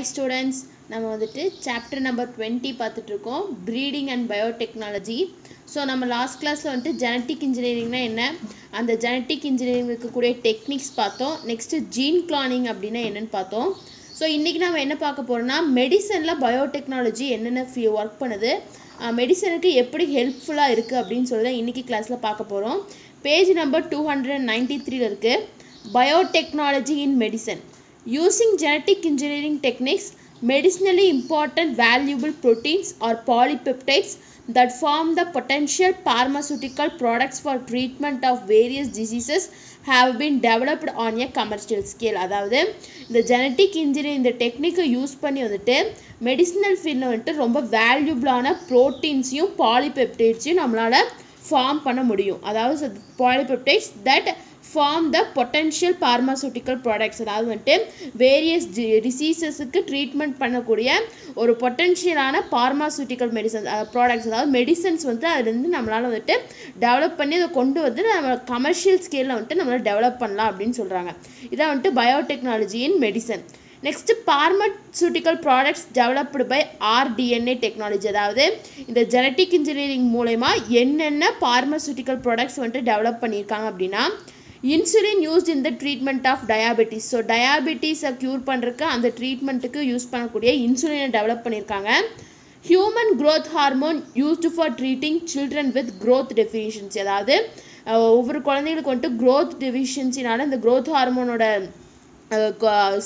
Hi students நம்ம வந்துட்டு chapter number twenty பார்த்துட்ருக்கோம் ப்ரீடிங் அண்ட் பயோடெக்னாலஜி ஸோ நம்ம லாஸ்ட் கிளாஸில் வந்துட்டு ஜெனட்டிக் இன்ஜினியரிங்னா என்ன? அந்த ஜெனட்டிக் இன்ஜினியரிங் இருக்கக்கூடிய டெக்னிக்ஸ் பார்த்தோம். நெக்ஸ்ட்டு ஜீன் கிளானிங் அப்படின்னா என்னென்னு பார்த்தோம். ஸோ இன்றைக்கி நம்ம என்ன பார்க்க போகிறோம்னா மெடிசனில் பயோடெக்னாலஜி என்னென்ன ஃபீ ஒர்க் பண்ணுது? மெடிசனுக்கு எப்படி ஹெல்ப்ஃபுல்லாக இருக்குது அப்படின்னு சொல்லி தான் இன்றைக்கி கிளாஸில் பார்க்க போகிறோம் page number two hundred ninety த்ரீல இருக்குது biotechnology in medicine using genetic engineering techniques medicinally important valuable proteins or polypeptides that form the potential pharmaceutical products for treatment of various diseases have been developed on a commercial scale அதாவது இந்த genetic engineering இந்த டெக்னிக்கை use பண்ணி வந்துட்டு medicinal ஃபீல்டில் வந்துட்டு ரொம்ப வேல்யூபிளான ப்ரோட்டீன்ஸையும் பாலிபெப்டைட்ஸையும் நம்மளால் ஃபார்ம் பண்ண முடியும் அதாவது polypeptides that form the potential pharmaceutical products அதாவது வந்துட்டு வேரியஸ் டிசீசஸுக்கு ட்ரீட்மெண்ட் பண்ணக்கூடிய ஒரு பொட்டென்ஷியலான பார்மாசூட்டிக்கல் மெடிசன் ப்ராடக்ட்ஸ் அதாவது மெடிசன்ஸ் வந்து அதுலேருந்து நம்மளால் வந்துட்டு டெவலப் பண்ணி அதை கொண்டு வந்து நம்ம கமர்ஷியல் ஸ்கேலில் வந்துட்டு நம்மளால் டெவலப் பண்ணலாம் அப்படின்னு சொல்கிறாங்க இதான் வந்துட்டு biotechnology in medicine next pharmaceutical products developed by rDNA technology அதாவது இந்த ஜெனட்டிக் இன்ஜினியரிங் மூலயமா என்னென்ன பார்மசூட்டிக்கல் ப்ராடக்ட்ஸ் வந்துட்டு டெவலப் பண்ணியிருக்காங்க அப்படின்னா insulin used in the treatment of diabetes so டயாபெட்டிஸை cure பண்ணுறக்கு அந்த ட்ரீட்மெண்ட்டுக்கு யூஸ் பண்ணக்கூடிய இன்சுலினை டெவலப் பண்ணியிருக்காங்க. Human growth hormone used for treating children with growth deficiency அதாவது ஒவ்வொரு குழந்தைகளுக்கு வந்துட்டு க்ரோத் டெஃபிஷியன்சினால இந்த க்ரோத் ஹார்மோனோட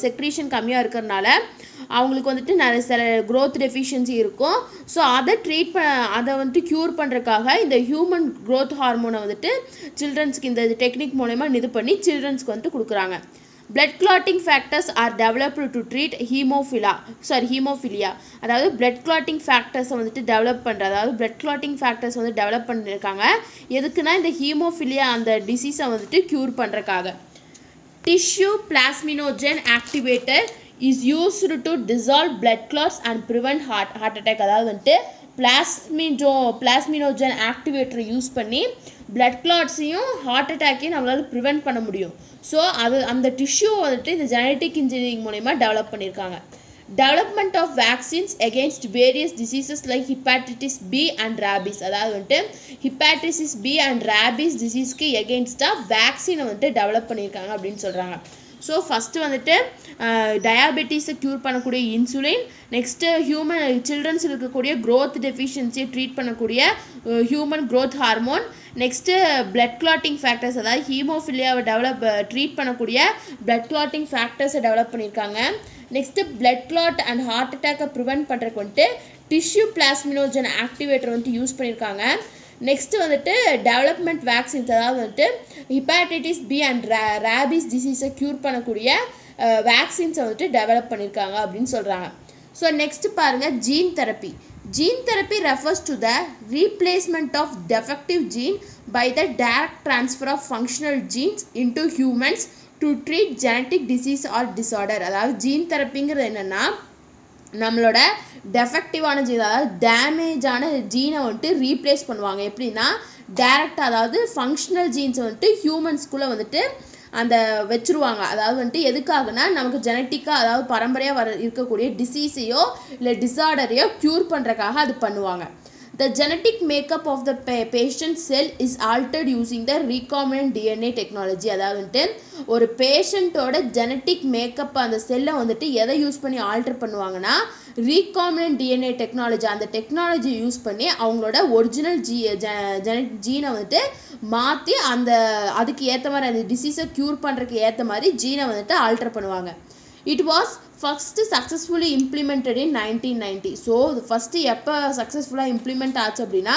செக்ரீஷன் கம்மியாக இருக்கிறனால அவங்களுக்கு வந்துட்டு நிறைய சில க்ரோத் டெஃபிஷியன்சி இருக்கும். ஸோ அதை ட்ரீட் ப அதை வந்துட்டு க்யூர் பண்ணுறதுக்காக இந்த ஹியூமன் க்ரோத் ஹார்மோனை வந்துட்டு சில்ட்ரன்ஸ்க்கு இந்த டெக்னிக் மூலயமா இது பண்ணி சில்ட்ரன்ஸ்க்கு வந்துட்டு கொடுக்குறாங்க. Blood clotting factors are developed to treat haemophilia sorry haemophilia அதாவது பிளட் கிளாட்டிங் ஃபேக்டர்ஸை வந்துட்டு டெவலப் பண்ணுற அதாவது பிளட் கிளாட்டிங் ஃபேக்டர்ஸ் வந்து டெவலப் பண்ணியிருக்காங்க. எதுக்குன்னா இந்த ஹீமோஃபிலியா அந்த டிசீஸை வந்துட்டு cure பண்ணுறக்காக tissue plasminogen activator is used to dissolve blood clots and prevent heart heart attack அதாவது வந்துட்டு பிளாஸ்மிஜோ பிளாஸ்மினோஜன் ஆக்டிவேட்டரை யூஸ் பண்ணி பிளட் கிளாட்ஸையும் ஹார்ட் அட்டாக்கையும் நம்மளால் ப்ரிவெண்ட் பண்ண முடியும். ஸோ அது அந்த டிஷ்யூ வந்துட்டு இந்த ஜெனட்டிக் இன்ஜினியரிங் மூலயமா டெவலப் பண்ணியிருக்காங்க development of vaccines against various diseases like hepatitis B and rabies அதாவது வந்துட்டு ஹிப்பாட்டிசிஸ் பி அண்ட் ரேபிஸ் டிசீஸ்க்கு எகெயின்ஸ்டாக வேக்சினை வந்துட்டு டெவலப் பண்ணியிருக்காங்க அப்படின்னு சொல்கிறாங்க ஸோ ஃபஸ்ட்டு வந்துட்டு டயாபெட்டிஸை க்யூர் பண்ணக்கூடிய இன்சுலின் நெக்ஸ்ட்டு ஹியூமன் சில்ட்ரன்ஸ் இருக்கக்கூடிய க்ரோத் டெஃபிஷியன்சியை ட்ரீட் பண்ணக்கூடிய human growth hormone next blood clotting factors அதாவது ஹீமோஃபிலியாவை டெவலப் ட்ரீட் பண்ணக்கூடிய பிளட் கிளாட்டிங் ஃபேக்டர்ஸை டெவலப் பண்ணியிருக்காங்க. Next blood clot and heart அட்டாக்கை prevent பண்ணுறதுக்கு வந்துட்டு டிஷ்யூ பிளாஸ்மினோஜன் ஆக்டிவேட்டர் வந்துட்டு யூஸ் பண்ணியிருக்காங்க. நெக்ஸ்ட்டு வந்துட்டு டெவலப்மெண்ட் வேக்சின்ஸ் அதாவது வந்துட்டு hepatitis B and ray rabies டிசீஸை க்யூர் பண்ணக்கூடிய வேக்சின்ஸை வந்துட்டு டெவலப் பண்ணியிருக்காங்க அப்படின்னு சொல்கிறாங்க ஸோ நெக்ஸ்ட் பாருங்கள் gene therapy gene therapy refers to the replacement of defective gene by the direct transfer of functional genes into humans to treat genetic disease or disorder அதாவது gene தெரப்பிங்கிறது என்னென்னா நம்மளோட டெஃபெக்டிவான ஜீன் அதாவது டேமேஜான ஜீனை வந்துட்டு ரீப்ளேஸ் பண்ணுவாங்க. எப்படின்னா டேரெக்டாக அதாவது ஃபங்க்ஷனல் ஜீன்ஸை வந்துட்டு ஹியூமன்ஸ்குள்ளே வந்துட்டு அந்த வச்சுருவாங்க. அதாவது வந்துட்டு எதுக்காகனா நமக்கு ஜெனட்டிக்காக அதாவது பரம்பரையாக வர இருக்கக்கூடிய டிசீஸையோ இல்லை டிஸார்டரையோ க்யூர் பண்ணுறக்காக அது பண்ணுவாங்க. The genetic makeup of the pa patient cell is altered using the recombinant DNA technology. அதாவது வந்துட்டு ஒரு பேஷண்ட்டோட ஜெனட்டிக் மேக்கப் அந்த செல்லை வந்துட்டு எதை யூஸ் பண்ணி ஆல்டர் பண்ணுவாங்கன்னா ரீகாமினன்ட் டிஎன்ஏ டெக்னாலஜி அந்த டெக்னாலஜி யூஸ் பண்ணி அவங்களோட ஒரிஜினல் ஜீ ஜெனட் ஜீனை வந்துட்டு மாற்றி அந்த அதுக்கு ஏற்ற மாதிரி அந்த டிசீஸை க்யூர் பண்ணுறதுக்கு ஏற்ற மாதிரி ஜீனை வந்துட்டு ஆல்டர் பண்ணுவாங்க. It was first successfully implemented in nineteen ninety so இது ஃபஸ்ட்டு எப்போ சக்ஸஸ்ஃபுல்லாக இம்ப்ளிமெண்ட் ஆச்சு அப்படின்னா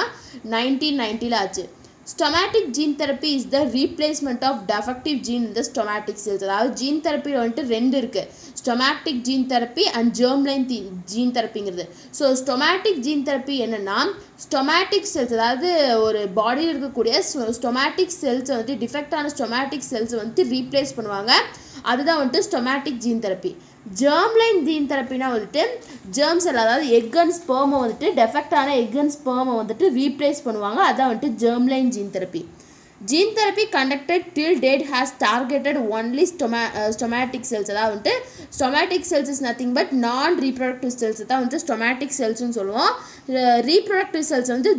நைன்டீன் நைன்ட்டியில் ஆச்சு. Somatic gene therapy is the replacement of defective gene இந்த ஸ்டொமேட்டிக் செல்ஸ் அதாவது ஜீன் தெரப்பியில் வந்துட்டு ரெண்டு இருக்குது somatic gene therapy and germline தீ ஜீன் தெரப்பிங்கிறது ஸோ ஸ்டொமேட்டிக் ஜீன் தெரப்பி என்னென்னா ஸ்டொமேட்டிக் செல்ஸ் அதாவது ஒரு பாடியில் இருக்கக்கூடிய ஸ்டொமேட்டிக் செல்ஸை வந்துட்டு டிஃபெக்டான ஸ்டொமேட்டிக் செல்ஸை வந்துட்டு ரீப்ளேஸ் பண்ணுவாங்க. அதுதான் வந்துட்டு somatic gene therapy germline gene தெரப்பினா வந்துட்டு ஜேர்ம்ஸ் எல்லாம் அதாவது எக் அண்ட் ஸ்பேமை வந்துட்டு டெஃபெக்டான எக் அண்ட் ஸ்பேமை வந்துட்டு ரீப்ளேஸ் பண்ணுவாங்க. அதான் வந்துட்டு germline gene therapy gene therapy conducted till date has targeted only soma somatic cells அதாவது வந்துட்டு somatic cells is nothing but non reproductive cells தான் வந்துட்டு ஸ்டொமேட்டிக் செல்ஸ்னு சொல்லுவோம். ரீப்ரொடக்டிவ் செல்ஸ் வந்து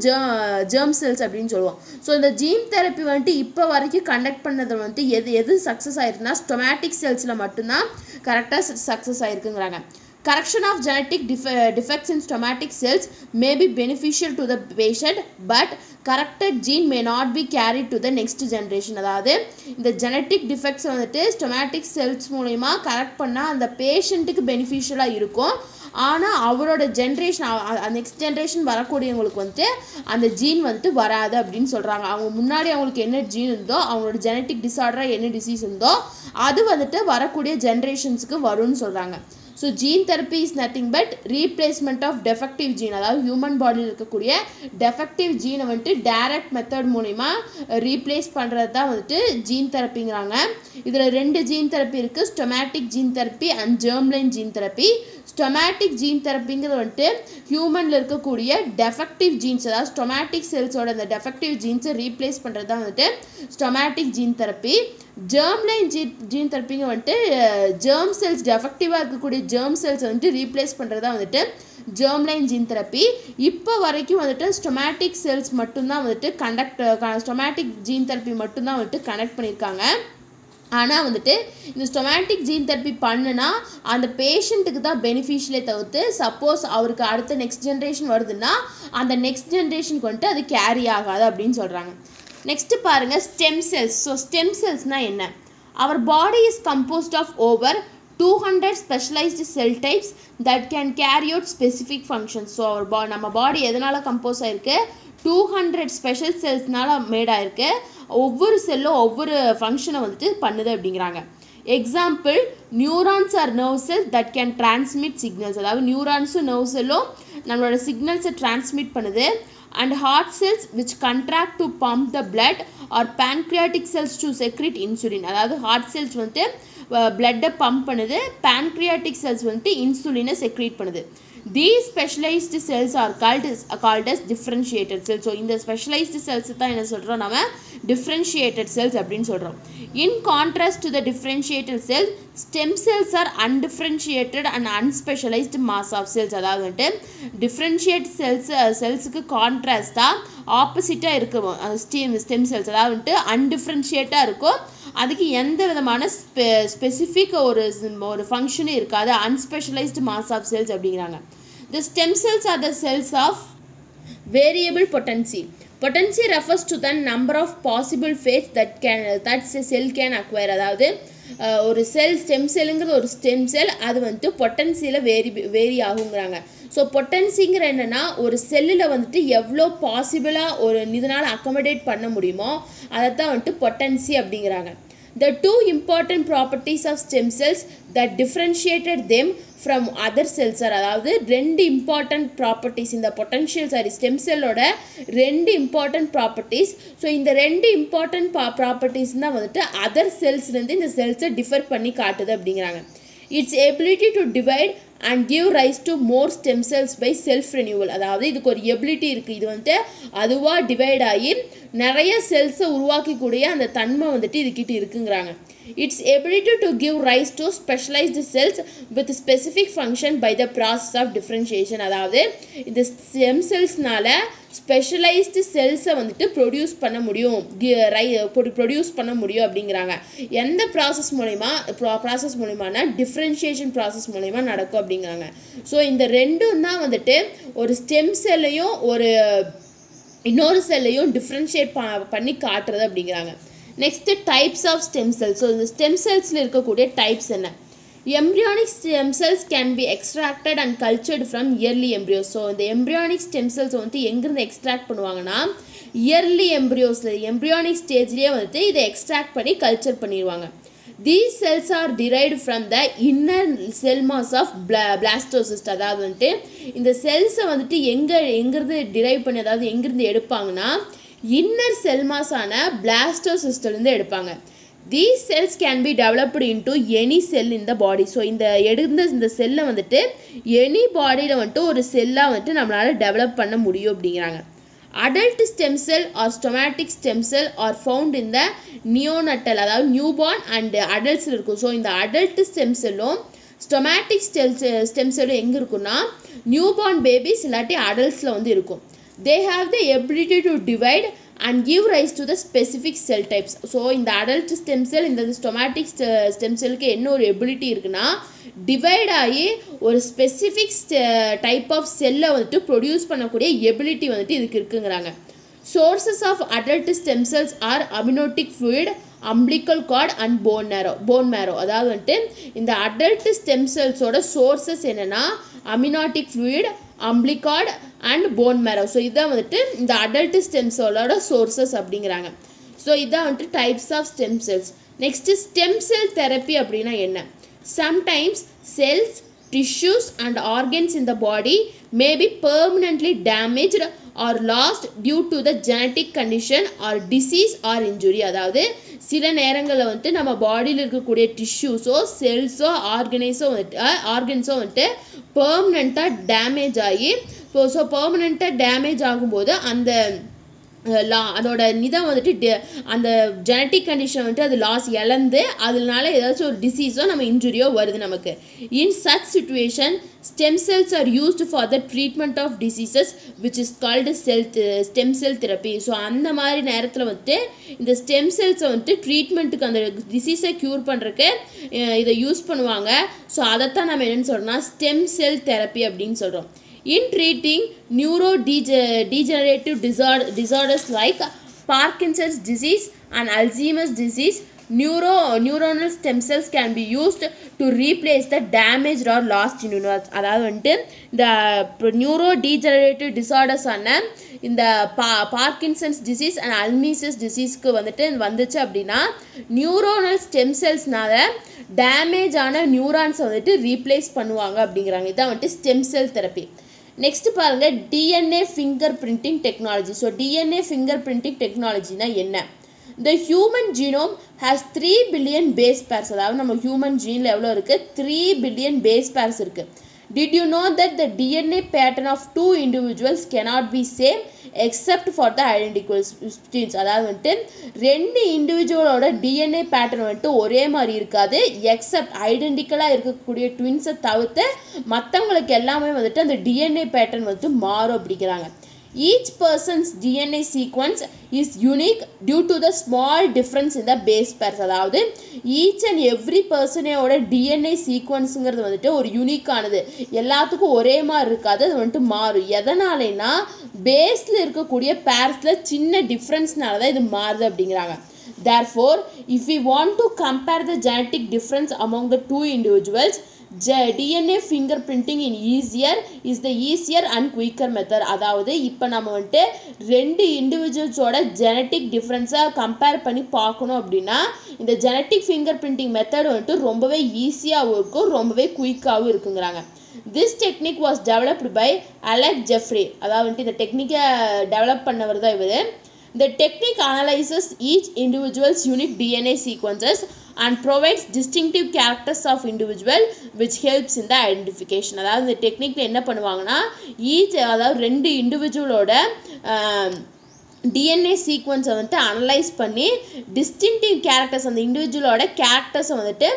ஜெர்ம் செல்ஸ் அப்படின்னு சொல்லுவோம். ஸோ இந்த ஜீன் தெரப்பி வந்துட்டு இப்போ வரைக்கும் கண்டக்ட் பண்ணது வந்துட்டு எது எது சக்ஸஸ் ஆயிருக்குன்னா ஸ்டொமேட்டிக் செல்ஸில் மட்டும்தான் கரெக்டாக சக்ஸஸ் ஆயிருக்குங்கிறாங்க correction of genetic def- defects in stomatic cells may be beneficial to the patient but corrected gene may not be carried to the next generation அதாவது இந்த genetic defects வந்துட்டு stomatic cells மூலயமா correct பண்ணால் அந்த பேஷண்ட்டுக்கு பெனிஃபிஷியலாக இருக்கும் ஆனால் அவரோட ஜென்ரேஷன் நெக்ஸ்ட் ஜென்ரேஷன் வரக்கூடியவங்களுக்கு வந்துட்டு அந்த ஜீன் வந்துட்டு வராது அப்படின்னு சொல்கிறாங்க அவங்க முன்னாடி அவங்களுக்கு என்ன ஜீன் இருந்தோ அவங்களோட ஜெனட்டிக் டிஸார்டராக என்ன டிசீஸ் இருந்தோ அது வந்துட்டு வரக்கூடிய ஜென்ரேஷன்ஸுக்கு வரும்னு சொல்கிறாங்க so gene therapy is nothing but replacement of defective gene அதாவது ஹியூமன் பாடியில் இருக்கக்கூடிய டெஃபெக்டிவ் ஜீனை வந்துட்டு டைரக்ட் மெத்தட் மூலிமா ரீப்ளேஸ் பண்ணுறது தான் வந்துட்டு ஜீன் தெரப்பிங்கிறாங்க இதில் ரெண்டு ஜீன் தெரப்பி இருக்குது somatic gene therapy and germline gene therapy somatic gene தெரப்பிங்கிறது வந்துட்டு ஹியூமனில் இருக்கக்கூடிய டெஃபெக்டிவ் ஜீன்ஸ் அதாவது ஸ்டொமேட்டிக் செல்ஸோட அந்த டெஃபெக்டிவ் ஜீன்ஸை ரீப்ளேஸ் பண்ணுறது தான் வந்துட்டு somatic gene therapy germline gene gene தெரப்பிங்க வந்துட்டு ஜெர்ம் செல்ஸ் டெஃபெக்டிவாக இருக்கக்கூடிய ஜெர்ம் செல்ஸ் வந்துட்டு ரீப்ளேஸ் பண்ணுறது தான் வந்துட்டு ஜெர்ம்லைன் ஜீன் தெரப்பி இப்போ வரைக்கும் வந்துட்டு ஸ்டொமேட்டிக் செல்ஸ் மட்டும்தான் வந்துட்டு கண்டக்ட் ஸ்டொமேட்டிக் ஜீன் தெரப்பி மட்டும்தான் வந்துட்டு கனெக்ட் பண்ணியிருக்காங்க. ஆனால் வந்துட்டு இந்த ஸ்டொமேட்டிக் ஜீன் தெரப்பி பண்ணுனா அந்த பேஷண்ட்டுக்கு தான் பெனிஃபிஷியலே தவிர்த்து சப்போஸ் அவருக்கு அடுத்த நெக்ஸ்ட் ஜென்ரேஷன் வருதுன்னா அந்த நெக்ஸ்ட் ஜென்ரேஷனுக்கு வந்துட்டு அது கேரி ஆகாது அப்படின்னு சொல்கிறாங்க நெக்ஸ்ட்டு பாருங்கள் ஸ்டெம் செல்ஸ் ஸோ ஸ்டெம் செல்ஸ்னால் என்ன? Our body is composed of over two hundred specialized cell types that can carry out specific functions so our பா நம்ம பாடி எதனால் கம்போஸ் ஆயிருக்கு? டூ ஹண்ட்ரட் ஸ்பெஷல் செல்ஸ்னால மேட் ஆயிருக்கு. ஒவ்வொரு செல்லும் ஒவ்வொரு ஃபங்க்ஷனை வந்துட்டு பண்ணுது அப்படிங்கிறாங்க. Example neurons or nerve cell that can transmit signals அதாவது நியூரான்ஸும் நர்வ் செல்லும் நம்மளோட சிக்னல்ஸை டிரான்ஸ்மிட் பண்ணுது. And heart cells which contract to pump the blood or pancreatic cells to secrete insulin அதாவது ஹார்ட் செல்ஸ் வந்துட்டு பிளட்டை பம்ப் பண்ணுது பேன்க்ரியாட்டிக் செல்ஸ் வந்துட்டு இன்சுலினை செக்ரேட் பண்ணுது. These specialised cells are called called as differentiated cells so இந்த specialised cells தான் என்ன சொல்கிறோம் நம்ம டிஃப்ரென்ஷியேட்டட் செல்ஸ் அப்படின்னு சொல்கிறோம் in contrast to the differentiated cell stem cells are undifferentiated and unspecialised mass of cells அதாவது வந்துட்டு டிஃப்ரென்ஷியேட் செல்ஸ் செல்ஸுக்கு கான்ட்ராஸ்டாக ஆப்போசிட்டாக இருக்கும் ஸ்டெம் ஸ்டெம் செல்ஸ் அதாவது வந்துட்டு அன்டிஃப்ரென்ஷியேட்டாக இருக்கும். அதுக்கு எந்த விதமான ஸ்பெ ஸ்பெசிஃபிக் ஒரு ஒரு ஃபங்க்ஷனும் இருக்காது. அன்ஸ்பெஷலைஸ்டு மாஸ் ஆஃப் செல்ஸ் அப்படிங்கிறாங்க. The stem cells are the cells of variable potency potency refers to the number of possible fates that can that's cell can acquire அதாவது ஒரு செல் ஸ்டெம் செல்லுங்கிற ஒரு ஸ்டெம் செல் அது வந்துட்டு பொட்டன்சியில் வேரி வேரி ஆகுங்கிறாங்க so பொட்டன்சிங்கிற என்னென்னா ஒரு செல்லில் வந்துட்டு எவ்வளோ பாசிபிளாக ஒரு இதனால் அக்கமடேட் பண்ண முடியுமோ அதை தான் வந்துட்டு பொட்டன்சி அப்படிங்கிறாங்க. The two important properties of stem cells that differentiated them from other cells அதாவது ரெண்டு இம்பார்ட்டன்ட் ப்ராப்பர்ட்டிஸ் இந்த பொட்டன்ஷியல் சாரி ஸ்டெம் செல்லோட ரெண்டு இம்பார்ட்டன்ட் ப்ராப்பர்ட்டிஸ் ஸோ இந்த ரெண்டு இம்பார்ட்டன்ட் பா ப்ராப்பர்ட்டிஸ் தான் வந்துட்டு அதர் செல்ஸ்லேருந்து இந்த செல்ஸை டிஃபர் பண்ணி காட்டுது அப்படிங்கிறாங்க. Its ability to divide and give rise to more stem cells by self renewal அதாவது இதுக்கு ஒரு எபிலிட்டி இருக்குது இது வந்துட்டு அதுவாக டிவைட் ஆகி நிறைய செல்ஸை உருவாக்கக்கூடிய அந்த தன்மை வந்துட்டு இதுக்கிட்ட இருக்குங்கிறாங்க. Its ability to give rise to specialised cells with specific function by the process of differentiation அதாவது இந்த ஸ்டெம் செல்ஸ்னால ஸ்பெஷலைஸ்டு செல்ஸை வந்துட்டு ப்ரொடியூஸ் பண்ண முடியும். ரை ப்ரொடியூஸ் பண்ண முடியும் அப்படிங்கிறாங்க. எந்த ப்ராசஸ் மூலிமா ப்ராசஸ் மூலிமானா டிஃப்ரென்ஷியேஷன் ப்ராசஸ் மூலிமா நடக்கும் அப்படிங்கிறாங்க. ஸோ இந்த ரெண்டும் தான் வந்துட்டு ஒரு ஸ்டெம் செல்லையும் ஒரு இன்னொரு செல்லையும் டிஃப்ரென்ஷியேட் ப பண்ணி காட்டுறது அப்படிங்கிறாங்க. Next types of stem cells so இந்த ஸ்டெம் செல்ஸில் இருக்கக்கூடிய டைப்ஸ் என்ன? Embryonic stem cells can be extracted and cultured from early embryos so இந்த எம்ப்ரியானிக் ஸ்டெம் செல்ஸ் வந்து எங்கேருந்து எக்ஸ்ட்ராக்ட் பண்ணுவாங்கன்னா இயர்லி எம்ப்ரியோஸில் எம்ப்ரியானிக் ஸ்டேஜ்லேயே வந்துட்டு இதை எக்ஸ்ட்ராக்ட் பண்ணி கல்ச்சர் பண்ணிடுவாங்க. These cells are derived from the inner cell mass of blah blastocyst அதாவது வந்துட்டு இந்த செல்ஸை வந்துட்டு எங்கே எங்கேருந்து டிரைவ் பண்ணி அதாவது எங்கேருந்து எடுப்பாங்கன்னா இன்னர் செல் மாஸான பிளாஸ்டோசிஸ்ட்லேருந்து எடுப்பாங்க. These cells can be developed into any cell இந்த பாடி ஸோ இந்த எடுந்த இந்த செல்லை வந்துட்டு எனி பாடியில் வந்துட்டு ஒரு செல்லாக வந்துட்டு நம்மளால் டெவலப் பண்ண முடியும் அப்படிங்கிறாங்க. Adult stem cell or somatic stem cell are found இந்த நியோனட்டல் அதாவது நியூபார்ன் அண்ட் அடல்ட்ஸில் இருக்கும். ஸோ இந்த அடல்ட் ஸ்டெம் செல்லும் ஸ்டொமேட்டிக் ஸ்டெல் ஸ்டெம் செல்லும் எங்கே இருக்குன்னா நியூபார்ன் பேபிஸ் இல்லாட்டி அடல்ட்ஸில் வந்து இருக்கும். They have the ability to divide and give rise to the specific cell types so இந்த அடல்ட் ஸ்டெம் செல் இந்த ஸ்டொமேட்டிக் ஸ்டெம் செல்லுக்கு என்ன ஒரு எபிலிட்டி இருக்குன்னா டிவைட் ஆகி ஒரு ஸ்பெசிஃபிக் டைப் ஆஃப் செல்லை வந்துட்டு ப்ரொடியூஸ் பண்ணக்கூடிய எபிலிட்டி வந்துட்டு இதுக்கு இருக்குங்கிறாங்க. Sources of adult stem cells are amniotic fluid umbilical cord and bone marrow bone marrow அதாவது வந்துட்டு இந்த அடல்ட் ஸ்டெம் செல்ஸோட சோர்சஸ் என்னென்னா amniotic fluid umbilical cord and bone marrow so இதான் வந்துட்டு இந்த அடல்ட் ஸ்டெம் செல்லோட சோர்சஸ் அப்படிங்கிறாங்க. ஸோ இதான் வந்துட்டு types of stem cells next stem cell therapy அப்படின்னா என்ன? Sometimes cells tissues and organs in the body may be permanently damaged or lost due to the genetic condition or disease or injury அதாவது சில நேரங்களில் வந்துட்டு நம்ம பாடியில் இருக்கக்கூடிய டிஷ்யூஸோ செல்ஸோ ஆர்கனைஸோ வந்துட்டு ஆர்கன்ஸோ வந்துட்டு பெர்மனண்ட்டாக டேமேஜ் ஆகி ஸோ ஸோ பெர்மனண்ட்டாக டேமேஜ் ஆகும்போது அந்த லா அதோட நிதம் வந்துட்டு அந்த ஜெனட்டிக் கண்டிஷன் வந்துட்டு அது லாஸ் இழந்து அதனால ஏதாச்சும் ஒரு டிசீஸோ நம்ம இன்ஜுரியோ வருது நமக்கு. In such situation stem cells are used for the treatment of diseases which is called cell stem cell therapy so அந்த மாதிரி நேரத்தில் வந்துட்டு இந்த ஸ்டெம் செல்ஸை வந்துட்டு ட்ரீட்மெண்ட்டுக்கு அந்த டிசீஸை க்யூர் பண்ணுறக்கு இதை யூஸ் பண்ணுவாங்க. ஸோ அதைத்தான் நம்ம என்னென்னு சொல்கிறோம்னா ஸ்டெம் செல் தெரப்பி அப்படின்னு சொல்கிறோம் in treating neurodegenerative disorder, disorders like Parkinson's disease and Alzheimer's disease, neuro neuronal stem cells can be used to replace the damaged or lost neurons அதாவது வந்துட்டு இந்த நியூரோ டீஜெனரேட்டிவ் டிசார்டர்ஸான இந்த பா பார்க்கின்சன்ஸ் டிசீஸ் அண்ட் அல்மீசஸ் டிசீஸ்க்கு வந்துட்டு வந்துச்சு அப்படின்னா நியூரோனல் ஸ்டெம் செல்ஸ்னால டேமேஜ் ஆன நியூரான்ஸை வந்துட்டு ரீப்ளேஸ் பண்ணுவாங்க அப்படிங்கிறாங்க இதான் வந்துட்டு ஸ்டெம் செல் தெரப்பி நெக்ஸ்ட் பாருங்க DNA fingerprinting technology so DNA fingerprinting டெக்னாலஜினா என்ன? The human genome has three billion base pairs அதாவது நம்ம ஹியூமன் ஜீனில் எவ்வளோ இருக்குது த்ரீ பில்லியன் பேஸ் பேர்ஸ் இருக்குது Did you know that the DNA pattern of two individuals cannot be same except for the identical twins அதாவது வந்துட்டு ரெண்டு இண்டிவிஜுவலோட DNA pattern வந்துட்டு ஒரே மாதிரி இருக்காது எக்ஸப்ட் ஐடென்டிக்கலாக இருக்கக்கூடிய ட்வின்ஸை தவிர்த்து மற்றவங்களுக்கு எல்லாமே வந்துட்டு அந்த டிஎன்ஏ பேட்டர்ன் வந்துட்டு மாறும் அப்படிங்கிறாங்க. Each person's DNA sequence is unique due to the small difference in the base pairs அதாவது ஈச் அண்ட் எவ்ரி பர்சனோட டிஎன்ஏ சீக்வன்ஸுங்கிறது வந்துட்டு ஒரு யூனிக்கானது எல்லாத்துக்கும் ஒரே மாதிரி இருக்காது அது வந்துட்டு மாறும். எதனாலனா பேஸில் இருக்கக்கூடிய பேர்ஸில் சின்ன டிஃப்ரென்ஸ்னால தான் இது மாறுது அப்படிங்கிறாங்க. Therefore if you want to compare the genetic difference among the two individuals DNA fingerprinting in easier is the easier and quicker method. அதாவது இப்போ நம்ம வந்துட்டு ரெண்டு இண்டிவிஜுவல்ஸோட ஜெனட்டிக் டிஃப்ரென்ஸை கம்பேர் பண்ணி பார்க்கணும் அப்படின்னா இந்த ஜெனட்டிக் ஃபிங்கர் பிரிண்டிங் மெத்தட் வந்துட்டு ரொம்பவே ஈஸியாகவும் இருக்கும் ரொம்பவே குயிக்காகவும் இருக்குங்கிறாங்க. This technique was developed by Alec Jeffrey அதாவது வந்துட்டு இந்த டெக்னிக்கை டெவலப் பண்ணவர் தான் இவர். The technique analyzes each individual's unique DNA sequences and provides distinctive characters of individual which helps in the identification. அதாவது இந்த டெக்னிக்கில் என்ன பண்ணுவாங்கன்னா ஈச் அதாவது ரெண்டு இண்டிவிஜுவலோட டிஎன்ஏ சீக்வன்ஸை வந்துட்டு அனலைஸ் பண்ணி டிஸ்டிங்டிவ் கேரக்டர்ஸ் அந்த இண்டிவிஜுவலோட கேரக்டர்ஸை வந்துட்டு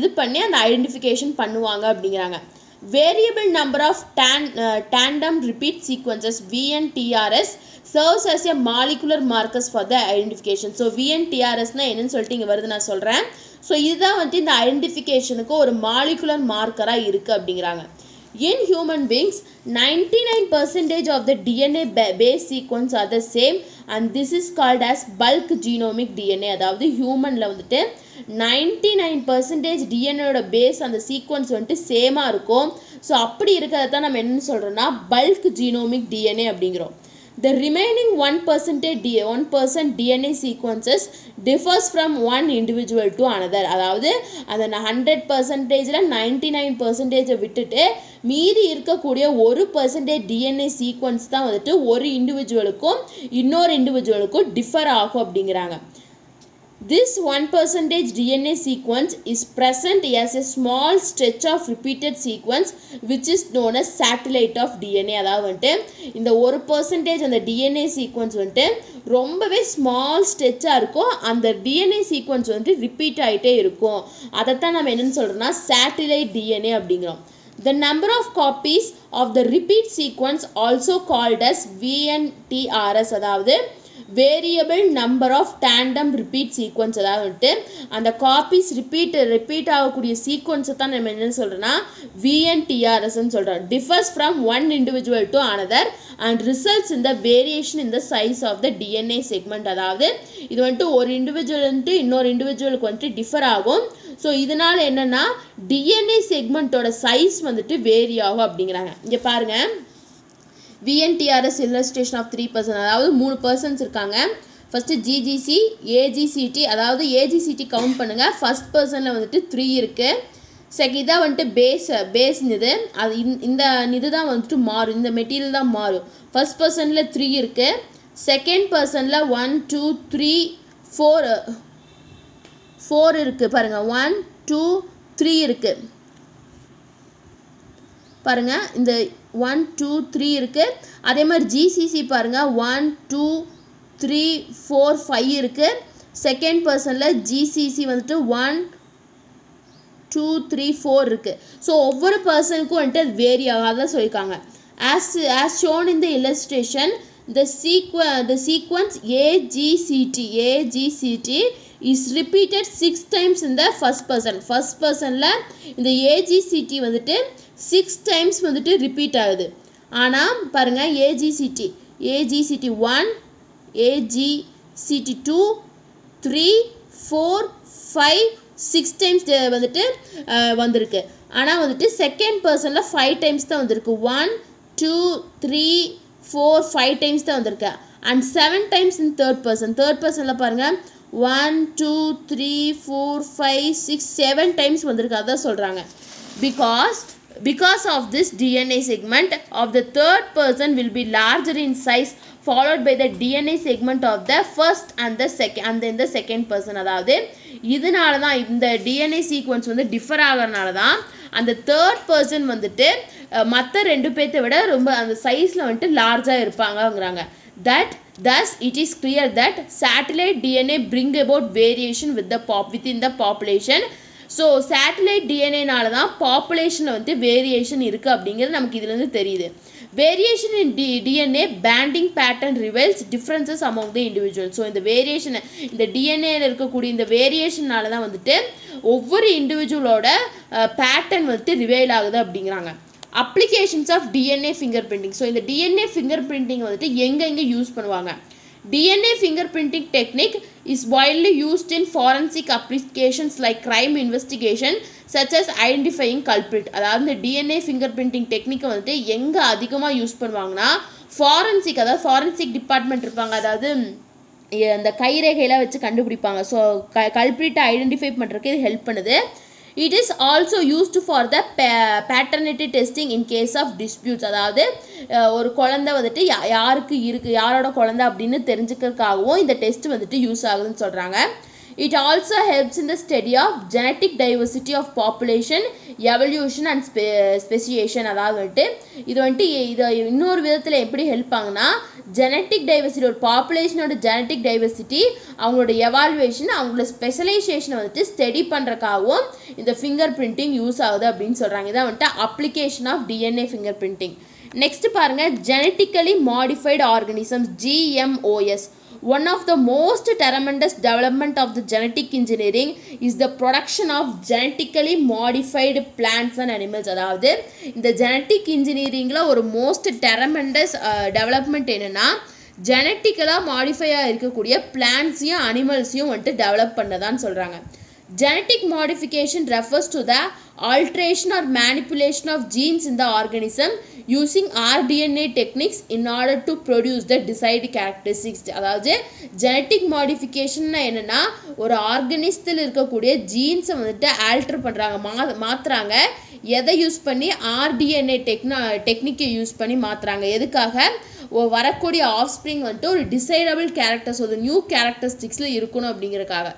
இது பண்ணி அந்த ஐடென்டிஃபிகேஷன் பண்ணுவாங்க அப்படிங்கிறாங்க. Variable number of tan uh, tandem repeat sequences VNTRS serves as a molecular markers for the identification. So VNTRSனால் என்னன்னு சொல்லிட்டு இங்கே வருது நான் சொல்கிறேன் ஸோ இதுதான் வந்துட்டு இந்த ஐடென்டிஃபிகேஷனுக்கு ஒரு மாலிகுலர் மார்க்கராக இருக்குது அப்படிங்கிறாங்க. In human beings, 99% of the DNA ba- base sequence are the same and this is called as bulk genomic DNA அதாவது ஹியூமனில் வந்துட்டு 99% நைன் பர்சன்டேஜ் டிஎன்ஏட பேஸ் அந்த சீக்வன்ஸ் வந்துட்டு சேமாக இருக்கும். ஸோ அப்படி இருக்கிறத தான் நம்ம என்னென்னு சொல்கிறோன்னா பல்க் ஜீனோமிக் டிஎன்ஏ அப்படிங்கிறோம். The remaining 1 percentage D, 1 percent DNA sequences differs from one individual to another. அதாவது அந்த ஹண்ட்ரட் பர்சன்டேஜில் நைன்டி நைன் பர்சன்டேஜை விட்டுட்டு மீதி இருக்கக்கூடிய ஒரு பர்சன்டேஜ் டிஎன்ஏ சீக்வன்ஸ் தான் வந்துட்டு ஒரு இண்டிவிஜுவலுக்கும் இன்னொரு இண்டிவிஜுவலுக்கும் டிஃபர் ஆகும் அப்படிங்கிறாங்க. This 1% DNA sequence is present as a small stretch of repeated sequence which is known as satellite of DNA அதாவது வந்துட்டு இந்த ஒரு பர்சன்டேஜ் அந்த டிஎன்ஏ சீக்வன்ஸ் வந்துட்டு ரொம்பவே ஸ்மால் ஸ்ட்ரெச்சாக இருக்கும் அந்த டிஎன்ஏ சீக்வன்ஸ் வந்துட்டு ரிப்பீட் ஆகிட்டே இருக்கும் அதைத்தான் நம்ம என்னென்னு சொல்கிறோம்னா சேட்டிலைட் டிஎன்ஏ அப்படிங்கிறோம் The number of copies of the repeat sequence also called as VNTRS அதாவது variable number of tandem repeat sequence அதாவது வந்துட்டு அந்த காப்பீஸ் ரிப்பீட் ரிப்பீட் ஆகக்கூடிய சீக்வன்ஸை தான் நம்ம என்ன சொல்கிறோன்னா விஎன்டிஆர்எஸ்ன்னு சொல்கிறோம் differs from one individual to another and results இந்த வேரியேஷன் இந்த size of the DNA segment அதாவது இது வந்துட்டு ஒரு இண்டிவிஜுவல் வந்துட்டு இன்னொரு இண்டிவிஜுவலுக்கு வந்துட்டு டிஃபர் ஆகும். ஸோ இதனால் என்னென்னா டிஎன்ஏ செக்மெண்ட்டோட சைஸ் வந்துட்டு வேரி ஆகும் அப்படிங்கிறாங்க. இங்கே பாருங்கள் VNTRs illustration of three person அதாவது மூணு பர்சன்ஸ் இருக்காங்க. ஃபஸ்ட்டு ஜிஜிசி ஏஜிசிடி அதாவது ஏஜிசிடி கவுண்ட் பண்ணுங்கள் ஃபஸ்ட் பர்சனில் வந்துட்டு த்ரீ இருக்குது செகண்ட் இதாக வந்துட்டு பேஸ் பேஸ் இது அது இந்த- இந்த இது தான் வந்துட்டு மாறும். இந்த மெட்டீரியல் தான் மாறும். ஃபஸ்ட் பர்சனில் த்ரீ இருக்குது second பர்சனில் one two three four four இருக்குது பாருங்கள் ஒன் டூ த்ரீ இருக்குது பாருங்கள் இந்த ஒன் டூ த்ரீ இருக்குது அதே மாதிரி ஜிசிசி பாருங்கள் one two three four five இருக்குது செகண்ட் பர்சனில் ஜிசிசி வந்துட்டு ஒன் டூ த்ரீ ஃபோர் இருக்குது ஸோ ஒவ்வொரு பர்சனுக்கும் வந்துட்டு அது வேரி ஆகாத சொல்லியிருக்காங்க. As as shown in the illustration the sequ the sequence AGCT AGCT is repeated six times in the first person. First personல இந்த AGCT வந்துட்டு சிக்ஸ் டைம்ஸ் வந்துட்டு ரிப்பீட் ஆகுது. ஆனால் பாருங்கள் AGCT AGCT one AGCT two three four five six times வந்துட்டு வந்திருக்கு. ஆனால் வந்துட்டு செகண்ட் பர்சனில் ஃபைவ் டைம்ஸ் தான் வந்திருக்கு. One two three four five times தான் வந்திருக்கு. And seven times in third person third பர்சனில் பாருங்கள் one two three four five six seven times வந்திருக்கு. அதான் சொல்கிறாங்க because because of this DNA segment of the third person will be larger in size followed by the DNA segment of the first and the second and then the second person அதாவது இதனால தான் இந்த DNA sequence வந்து differ ஆகிறனால தான் அந்த third person வந்துட்டு மற்ற ரெண்டு பேர்த்தை விட ரொம்ப அந்த சைஸில் வந்துட்டு லார்ஜாக இருப்பாங்கங்கிறாங்க that thus it is clear that satellite DNA bring about variation with the pop within the population so satellite டிஎன்ஏனால தான் பாப்புலேஷனில் வந்து வேரியேஷன் இருக்குது அப்படிங்கிறது நமக்கு இதுலேருந்து தெரியுது. Variation in D DNA banding pattern reveals differences among the individual so இந்த வேரியேஷனை இந்த டிஎன்ஏல இருக்கக்கூடிய இந்த வேரியேஷனால தான் வந்துட்டு ஒவ்வொரு இண்டிவிஜுவலோட பேட்டர்ன் வந்துட்டு ரிவைல் ஆகுது அப்படிங்கிறாங்க. Applications of DNA fingerprinting so இந்த டிஎன்ஏ ஃபிங்கர் பிரிண்டிங் வந்துட்டு எங்கெங்கே யூஸ் பண்ணுவாங்க? DNA fingerprinting technique is widely used in forensic applications like crime investigation such as identifying culprit. அதாவது இந்த டிஎன்ஏ ஃபிங்கர் பிரிண்டிங் டெக்னிக்கை வந்துட்டு எங்கே அதிகமாக யூஸ் பண்ணுவாங்கன்னா ஃபாரன்சிக் அதாவது ஃபாரன்சிக் டிபார்ட்மெண்ட் இருப்பாங்க. அதாவது அந்த கைரேகையெல்லாம் வச்சு கண்டுபிடிப்பாங்க. ஸோ க கல்பிரிட்டை ஐடென்டிஃபை பண்ணுறதுக்கு இது ஹெல்ப் பண்ணுது. It is also used for the paternity testing in case of disputes அதாவது ஒரு குழந்தை வந்துட்டு யா யாருக்கு இருக்குது யாரோட குழந்தை அப்படின்னு தெரிஞ்சுக்கிறதுக்காகவும் இந்த டெஸ்ட் வந்துட்டு யூஸ் ஆகுதுன்னு சொல்கிறாங்க it also helps in the study of genetic diversity of population evolution and spe speciation அதாவது வந்துட்டு இது வந்துட்டு இதை இன்னொரு விதத்தில் எப்படி ஹெல்ப் ஆகுனா ஜெனட்டிக் டைவர்சிட்டி ஒரு பாப்புலேஷனோட ஜெனட்டிக் டைவர்சிட்டி அவங்களோட எவால்வேஷன் அவங்களோட ஸ்பெஷலைசேஷனை வந்துட்டு ஸ்டடி பண்ணுறக்காகவும் இந்த ஃபிங்கர் பிரிண்டிங் யூஸ் ஆகுது அப்படின்னு சொல்கிறாங்க இதான் வந்துட்டு application of DNA fingerprinting next பாருங்கள் genetically modified organisms GMOs one of the most tremendous development of the genetic engineering is the production of genetically modified plants and animals அதாவது இந்த genetic இன்ஜினியரிங்கில் ஒரு most tremendous development என்னென்னா ஜெனட்டிக்கலாக மாடிஃபையாக இருக்கக்கூடிய பிளான்ஸையும் அனிமல்ஸையும் வந்துட்டு develop பண்ணதான்னு சொல்கிறாங்க genetic modification refers to the alteration or manipulation of genes in the organism using rDNA techniques in order to produce the desired characteristics அதாவது genetic modification என்னன்னா ஒரு ஆர்கனிஸ்டில் இருக்கக்கூடிய ஜீன்ஸை வந்துட்டு ஆல்டர் பண்ணுறாங்க மா மாற்றுறாங்க எதை யூஸ் பண்ணி ஆர்டிஎன்ஏ டெக்னா டெக்னிக்கை யூஸ் பண்ணி மாற்றுறாங்க எதுக்காக ஒ- வரக்கூடிய ஆஃப் ஸ்ப்ரிங் வந்துட்டு ஒரு டிசைடபிள் கேரக்டர்ஸ் ஒரு நியூ கேரக்டரிஸ்டிக்ஸில் இருக்கணும் அப்படிங்கிறதுக்காக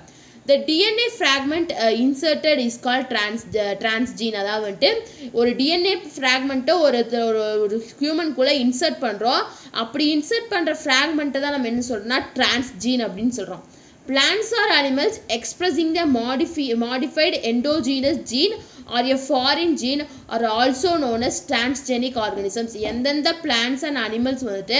the DNA fragment inserted is call trans transgene அதாவது வந்துட்டு ஒரு டிஎன்ஏ ஃப்ராக்மெண்ட்டை ஒரு ஒரு ஒரு ஹியூமனுக்குள்ளே இன்சர்ட் பண்ணுறோம் அப்படி இன்சர்ட் பண்ணுற ஃப்ராக்மெண்ட்டை தான் நம்ம என்ன சொல்கிறோம்னா டிரான்ஸ்ஜீன் அப்படின்னு சொல்கிறோம் Plants or animals expressing the modifi- modified endogenous gene or a foreign gene are also known as transgenic organisms எந்தெந்த பிளான்ஸ் அண்ட் அனிமல்ஸ் வந்துட்டு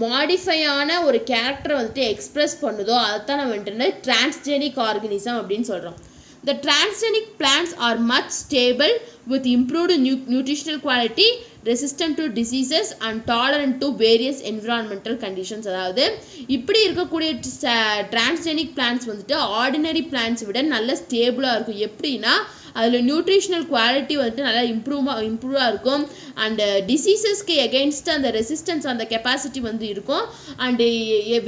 மாடிஃபை ஆன ஒரு கேரக்டரை வந்துட்டு எக்ஸ்பிரஸ் பண்ணுதோ அதைத்தான் நம்ம வந்துட்டு டிரான்ஸ்ஜெனிக் ஆர்கனிசம் அப்படின்னு சொல்கிறோம் The transgenic plants are much stable with improved nu- nutritional quality, resistant to diseases and tolerant to various environmental conditions அதாவது இப்படி இருக்கக்கூடிய டிரான்ஸ்ஜெனிக் பிளான்ஸ் வந்துட்டு ஆர்டினரி பிளான்ஸ் விட நல்ல ஸ்டேபிளாக இருக்கும். எப்படின்னா அதில் நியூட்ரிஷனல் குவாலிட்டி வந்துட்டு நல்லா இம்ப்ரூவாக இம்ப்ரூவாக இருக்கும். அண்டு டிசீசஸ்க்கு எகெயின்ஸ்ட் அந்த ரெசிஸ்டன்ஸ் அந்த கெப்பாசிட்டி வந்து இருக்கும். அண்டு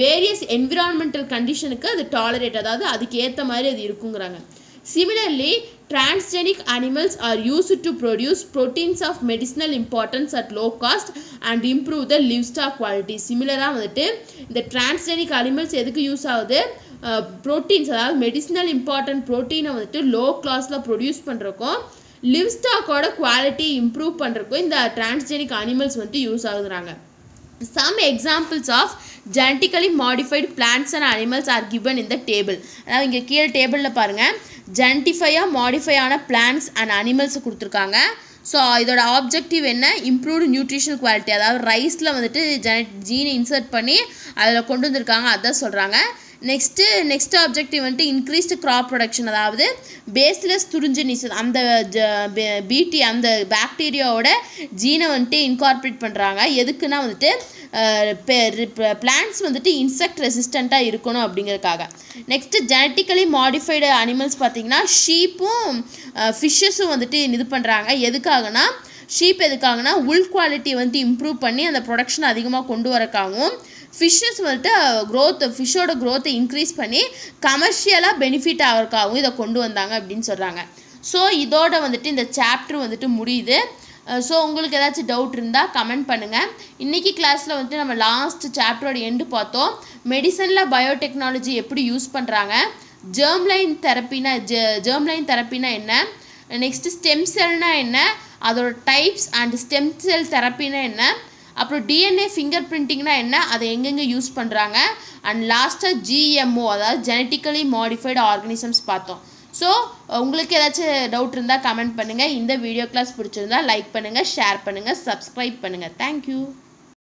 வேரியஸ் என்விரான்மெண்டல் கண்டிஷனுக்கு அது டாலரேட் அதாவது அதுக்கு ஏற்ற மாதிரி அது இருக்குங்கிறாங்க. Similarly, transgenic animals are used to produce proteins of medicinal importance at low cost and improve the livestock quality. சிமிலராக வந்துட்டு இந்த transgenic animals எதுக்கு யூஸ் ஆகுது ப்ரோட்டீன்ஸ் அதாவது மெடிசினல் இம்பார்ட்டன்ட் ப்ரோட்டீனை வந்துட்டு லோ கிளாஸில் ப்ரொடியூஸ் பண்ணுறக்கும் லிவ் ஸ்டாக்கோட குவாலிட்டி இம்ப்ரூவ் பண்ணுறக்கும் இந்த டிரான்ஸ்ஜெனிக் அனிமல்ஸ் வந்துட்டு யூஸ் ஆகுதுறாங்க some examples of genetically modified plants and animals are given in the table அதாவது இங்கே கீழே டேபிளில் பாருங்கள் ஜென்டிஃபையாக மாடிஃபை ஆன பிளான்ஸ் அண்ட் அனிமல்ஸ் கொடுத்துருக்காங்க. ஸோ இதோட ஆப்ஜெக்டிவ் என்ன? இம்ப்ரூவ்டு நியூட்ரிஷனல் குவாலிட்டி அதாவது ரைஸில் வந்துட்டு ஜெனட் ஜீனை இன்சர்ட் பண்ணி அதில் கொண்டு வந்திருக்காங்க. அதான் சொல்கிறாங்க நெக்ஸ்ட்டு நெக்ஸ்ட் ஆப்ஜெக்டிவ் வந்துட்டு இன்க்ரீஸ்டு க்ராப் ப்ரொடக்ஷன் அதாவது பேஸ்லெஸ் துரிஞ்சு நீச அந்த பிடி அந்த பாக்டீரியாவோட ஜீனை வந்துட்டு இன்கார்பரேட் பண்ணுறாங்க எதுக்குன்னா வந்துட்டு பிளான்ட்ஸ் வந்துட்டு இன்செக்ட் ரெசிஸ்டண்ட்டாக இருக்கணும் அப்படிங்கிறதுக்காக. நெக்ஸ்ட்டு ஜெனட்டிக்கலி மாடிஃபைடு அனிமல்ஸ் பார்த்திங்கன்னா ஷீப்பும் ஃபிஷ்ஷஸும் வந்துட்டு இது பண்ணுறாங்க எதுக்காகனா ஷீப் எதுக்காகனா உள் குவாலிட்டி வந்துட்டு இம்ப்ரூவ் பண்ணி அந்த ப்ரொடக்ஷன் அதிகமாக கொண்டு வரக்காகவும் ஃபிஷ்ஷஸ் வந்துட்டு க்ரோத் ஃபிஷ்ஷோட க்ரோத்தை இன்க்ரீஸ் பண்ணி கமர்ஷியலாக பெனிஃபிட் ஆகிறக்காகவும் இதை கொண்டு வந்தாங்க அப்படின்னு சொல்கிறாங்க ஸோ இதோட வந்துட்டு இந்த சாப்டர் வந்துட்டு முடியுது. ஸோ உங்களுக்கு ஏதாச்சும் டவுட் இருந்தால் கமெண்ட் பண்ணுங்கள் இன்றைக்கி கிளாஸில் வந்துட்டு நம்ம லாஸ்ட் சாப்டரோட எண்டு பார்த்தோம். மெடிசனில் பயோடெக்னாலஜி எப்படி யூஸ் பண்ணுறாங்க ஜேர்ம்லைன் தெரப்பினா ஜெ ஜேர்ம்லைன் தெரப்பினா என்ன? நெக்ஸ்ட்டு ஸ்டெம் செல்னா என்ன? அதோட டைப்ஸ் அண்ட் ஸ்டெம் செல் தெரப்பினா என்ன? அப்புறம் டிஎன்ஏ ஃபிங்கர் பிரிண்டிங்னா என்ன? அதை எங்கெங்கே யூஸ் பண்ணுறாங்க அண்ட் லாஸ்ட்டாக ஜிஎம்ஓ அதாவது ஜெனட்டிக்கலி மாடிஃபைடு ஆர்கனிசம்ஸ் பார்த்தோம். ஸோ உங்களுக்கு ஏதாச்சும் டவுட் இருந்தால் கமெண்ட் பண்ணுங்கள் இந்த வீடியோ கிளாஸ் பிடிச்சிருந்தா லைக் பண்ணுங்கள் ஷேர் பண்ணுங்கள் சப்ஸ்கிரைப் பண்ணுங்கள் தேங்க்யூ